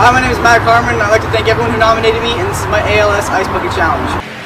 Hi, my name is Mac Harmon, I'd like to thank everyone who nominated me, and this is my ALS Ice Bucket Challenge.